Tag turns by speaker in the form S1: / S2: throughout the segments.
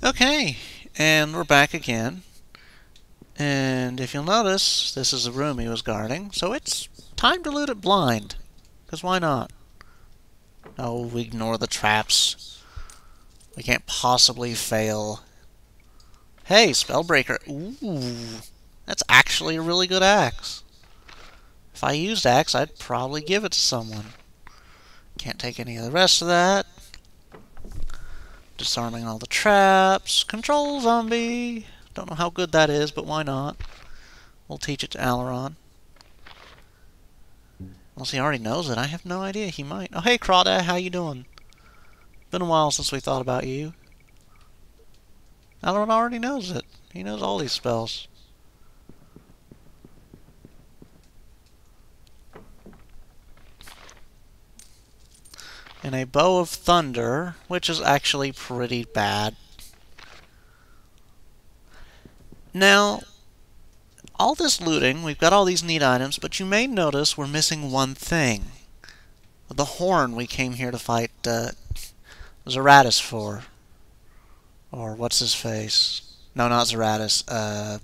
S1: Okay, and we're back again. And if you'll notice, this is the room he was guarding, so it's time to loot it blind. Because why not? Oh, we ignore the traps. We can't possibly fail. Hey, Spellbreaker. Ooh, that's actually a really good axe. If I used axe, I'd probably give it to someone. Can't take any of the rest of that. Disarming all the traps. Control zombie. Don't know how good that is, but why not? We'll teach it to Alaron. Unless he already knows it. I have no idea. He might. Oh, hey, Crawdad. How you doing? Been a while since we thought about you. Alaron already knows it. He knows all these spells. And a Bow of Thunder, which is actually pretty bad. Now, all this looting, we've got all these neat items, but you may notice we're missing one thing. The horn we came here to fight uh, for. Or what's his face? No, not Zeratus. Uh,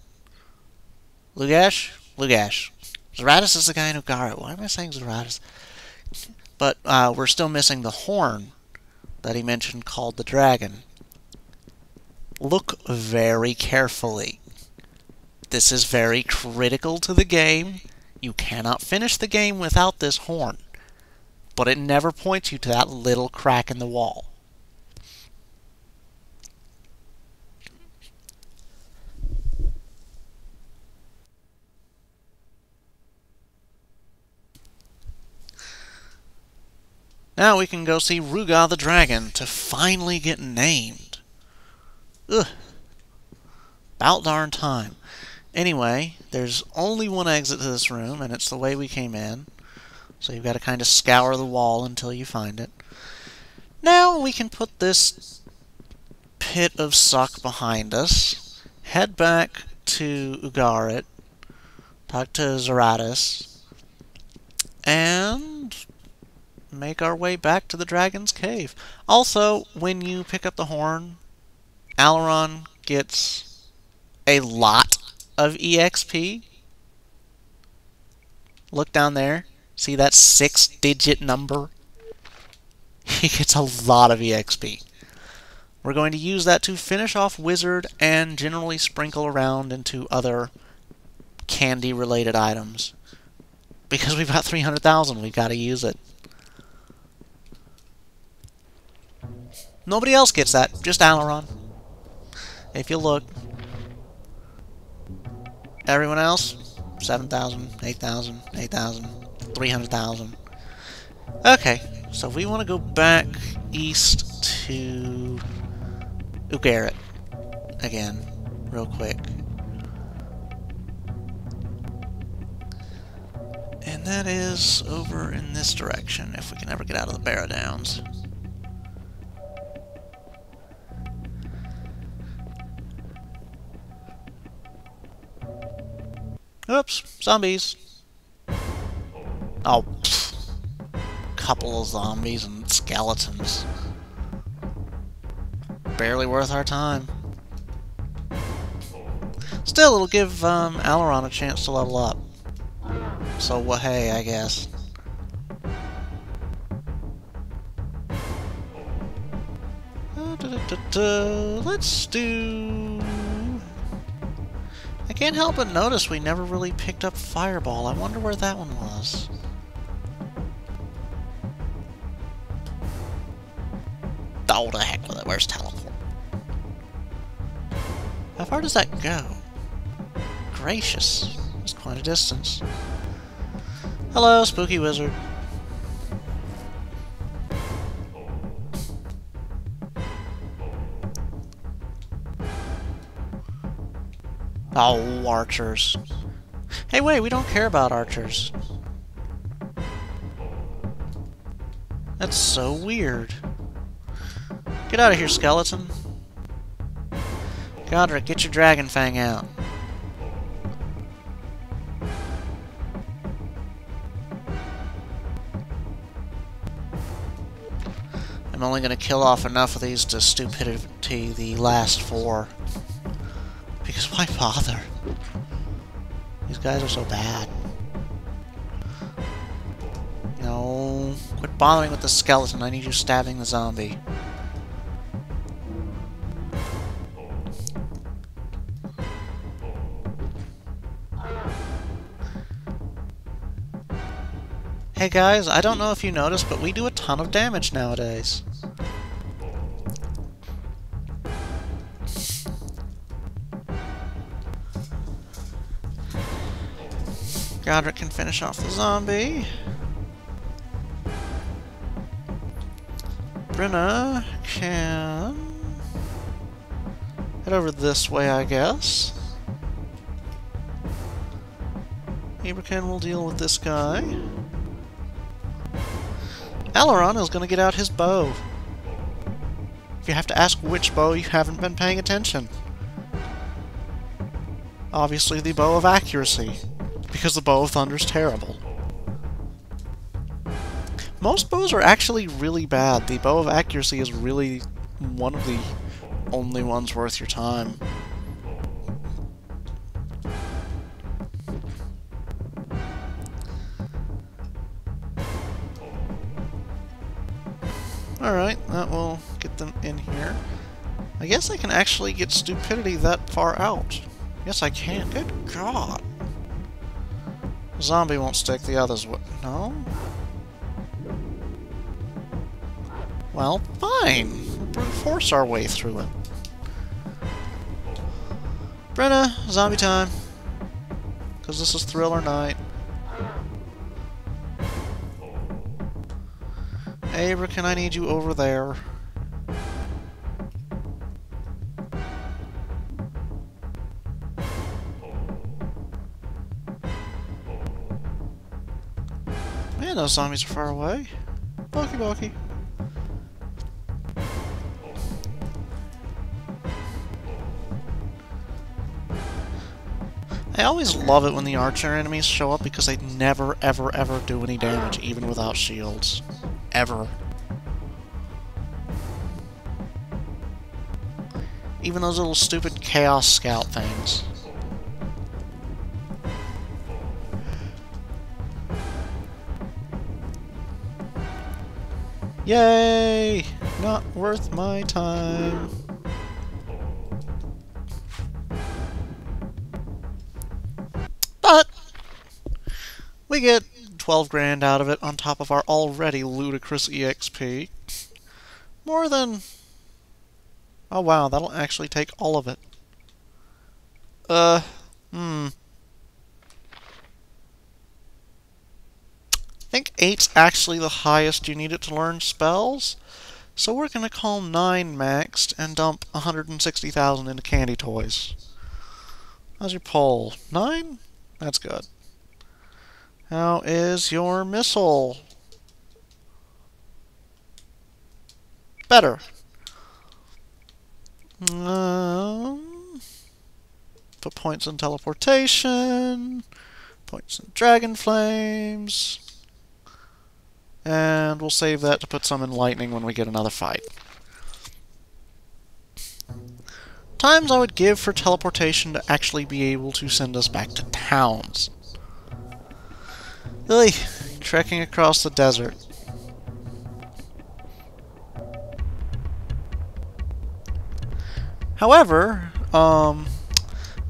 S1: Lugash? Lugash. Zeratus is the guy in Ugarit. Why am I saying Zeratus? But uh, we're still missing the horn that he mentioned called the dragon. Look very carefully. This is very critical to the game. You cannot finish the game without this horn. But it never points you to that little crack in the wall. Now we can go see Ruga the Dragon to finally get named. Ugh. About darn time. Anyway, there's only one exit to this room, and it's the way we came in. So you've got to kind of scour the wall until you find it. Now we can put this pit of suck behind us, head back to Ugarit, talk to Zeratus, and make our way back to the Dragon's Cave. Also, when you pick up the horn, Alaron gets a lot of EXP. Look down there. See that six-digit number? He gets a lot of EXP. We're going to use that to finish off Wizard and generally sprinkle around into other candy-related items. Because we've got 300,000, we've got to use it. Nobody else gets that, just Alaron. If you look. Everyone else, 7,000, 8,000, 8,000, 300,000. Okay, so we want to go back east to Ugarit again, real quick. And that is over in this direction, if we can ever get out of the Barrow Downs. Oops, zombies. Oh, pfft. couple of zombies and skeletons. Barely worth our time. Still, it'll give um, a chance to level up. So, well, hey, I guess. Let's do... Can't help but notice we never really picked up Fireball. I wonder where that one was. Oh, the heck with it. Where's Teleport? How far does that go? Gracious. It's quite a distance. Hello, Spooky Wizard. Oh, archers. Hey, wait, we don't care about archers. That's so weird. Get out of here, skeleton. Godric, get your dragon fang out. I'm only going to kill off enough of these to stupidity the last four. Because why bother? These guys are so bad. No. Quit bothering with the skeleton. I need you stabbing the zombie. Hey guys, I don't know if you noticed, but we do a ton of damage nowadays. Godric can finish off the zombie. Brenna can head over this way, I guess. Abrecan will deal with this guy. Alaron is going to get out his bow. If you have to ask which bow, you haven't been paying attention. Obviously the bow of accuracy because the bow of thunder is terrible. Most bows are actually really bad. The bow of accuracy is really one of the only ones worth your time. Alright, that will get them in here. I guess I can actually get stupidity that far out. Yes, I can. Good God. Zombie won't stick, the others would. No? Well, fine. We'll brute force our way through it. Brenna, zombie time. Because this is Thriller Night. Abra, can I need you over there? Those zombies are far away. Bulky, bulky. I always love it when the archer enemies show up because they never, ever, ever do any damage, even without shields. Ever. Even those little stupid Chaos Scout things. Yay! Not worth my time. But we get 12 grand out of it on top of our already ludicrous EXP. More than... Oh wow, that'll actually take all of it. Uh, hmm. Think 8's actually the highest you need it to learn spells. So we're going to call 9 maxed and dump 160,000 into candy toys. How's your poll? 9? That's good. How is your missile? Better. Um, put points in teleportation, points in dragon flames. And we'll save that to put some in lightning when we get another fight. Times I would give for teleportation to actually be able to send us back to towns. Really, trekking across the desert. However, um,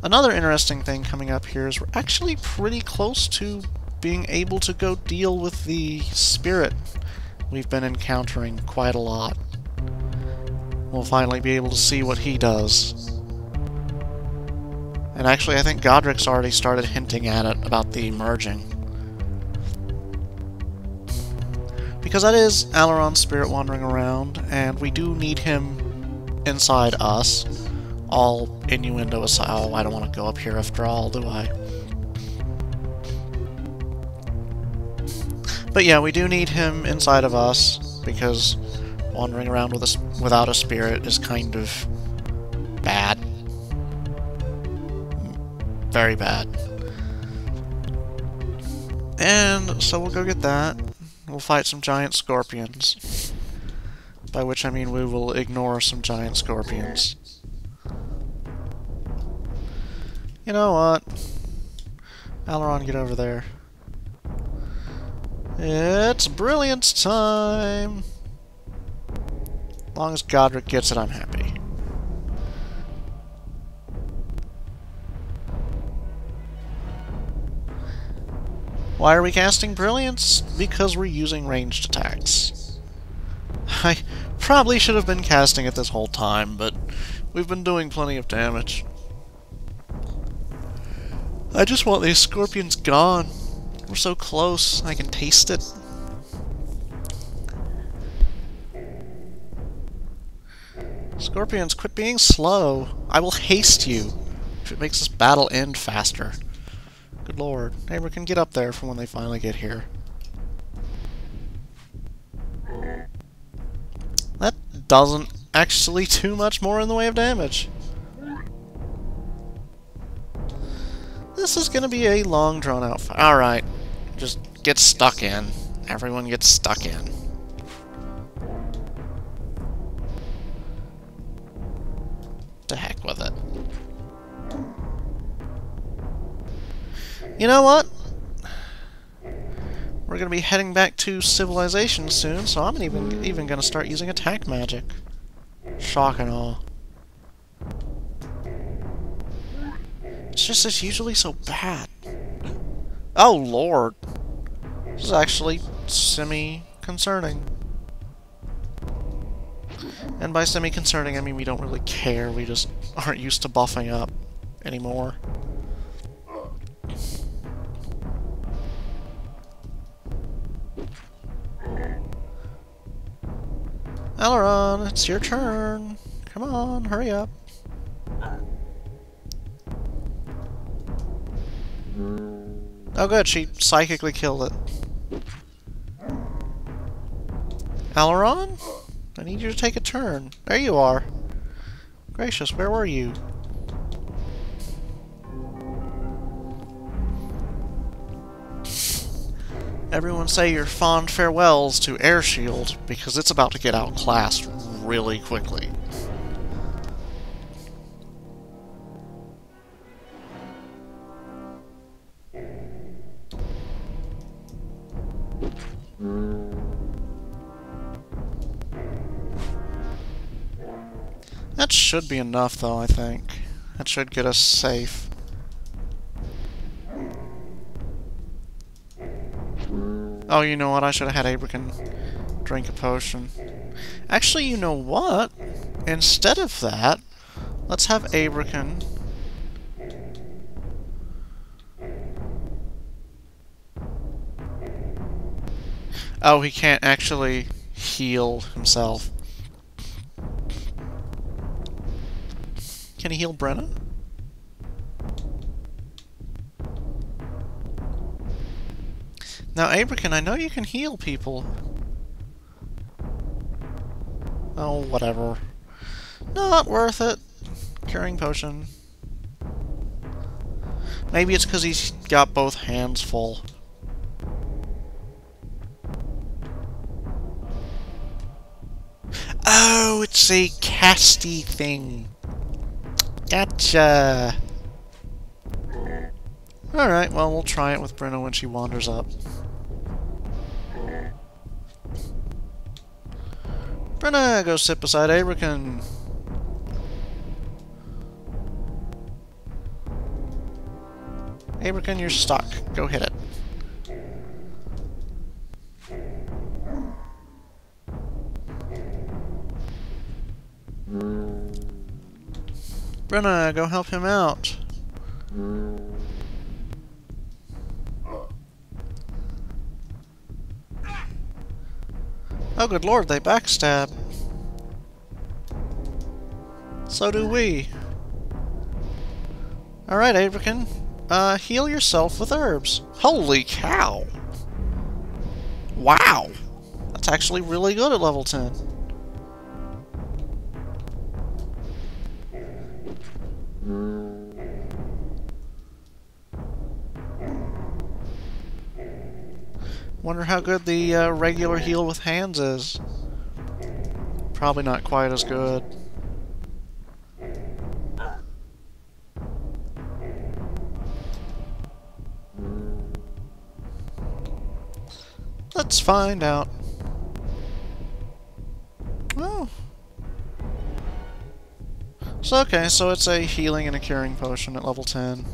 S1: another interesting thing coming up here is we're actually pretty close to being able to go deal with the spirit we've been encountering quite a lot. We'll finally be able to see what he does. And actually, I think Godric's already started hinting at it about the merging. Because that is Alaron's spirit wandering around, and we do need him inside us. All innuendo aside. Oh, I don't want to go up here after all, do I? But yeah, we do need him inside of us, because wandering around with a, without a spirit is kind of bad. Very bad. And so we'll go get that. We'll fight some giant scorpions. By which I mean we will ignore some giant scorpions. You know what? Alaron, get over there. It's brilliance time! As long as Godric gets it, I'm happy. Why are we casting Brilliance? Because we're using ranged attacks. I probably should have been casting it this whole time, but we've been doing plenty of damage. I just want these scorpions gone. We're so close, I can taste it. Scorpions, quit being slow. I will haste you if it makes this battle end faster. Good lord. Neighbor can get up there from when they finally get here. That doesn't actually too much more in the way of damage. This is gonna be a long drawn out fight. Alright. Just get stuck in. Everyone gets stuck in. To heck with it. You know what? We're gonna be heading back to civilization soon, so I'm even even gonna start using attack magic. Shock and all. It's just it's usually so bad. Oh lord. This is actually semi-concerning. And by semi-concerning, I mean we don't really care, we just aren't used to buffing up anymore. Alaron, it's your turn. Come on, hurry up. Oh good, she psychically killed it. Alaron? I need you to take a turn. There you are. Gracious, where were you? Everyone say your fond farewells to Air Shield, because it's about to get outclassed really quickly. That should be enough, though, I think. That should get us safe. Oh, you know what? I should have had Abrecan drink a potion. Actually, you know what? Instead of that, let's have Abrecan... Oh, he can't actually heal himself. Can he heal Brenna? Now, Abrecan, I know you can heal people. Oh, whatever. Not worth it. Curing potion. Maybe it's because he's got both hands full. Oh, it's a casty thing. Gotcha. Alright, well, we'll try it with Brenna when she wanders up. Brenna, go sit beside Abrecan. Abrecan, you're stuck. Go hit it. Hmm. Brenna, go help him out. Oh, good lord, they backstab. So do we. Alright, Abrecan. Uh, heal yourself with herbs. Holy cow! Wow! That's actually really good at level 10. Wonder how good the uh, regular heal with hands is. probably not quite as good. Let's find out. Oh. So, okay, so it's a healing and a curing potion at level 10.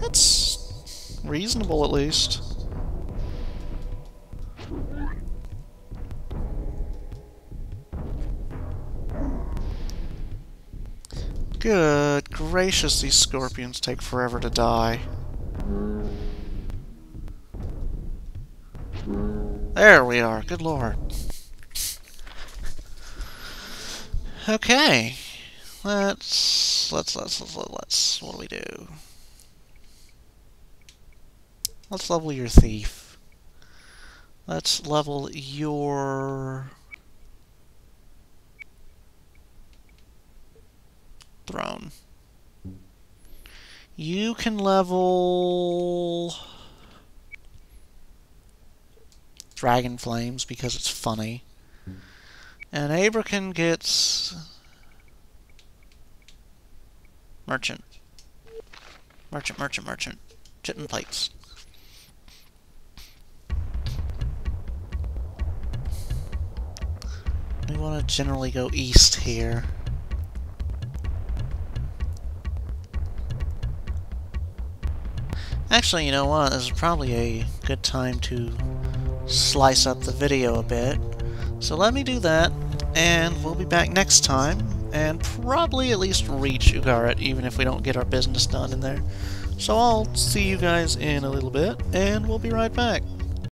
S1: That's reasonable, at least. Good gracious, these scorpions take forever to die. There we are, good lord. Okay. Let's, let's, let's, let's, let's, what do we do? Let's level your thief. Let's level your... throne. You can level... Dragon Flames because it's funny. And Abrecan gets... Merchant. Merchant, merchant, merchant. Chitin plates. We want to generally go east here. Actually, you know what? This is probably a good time to slice up the video a bit. So let me do that, and we'll be back next time, and probably at least reach Ugarit, even if we don't get our business done in there. So I'll see you guys in a little bit, and we'll be right back.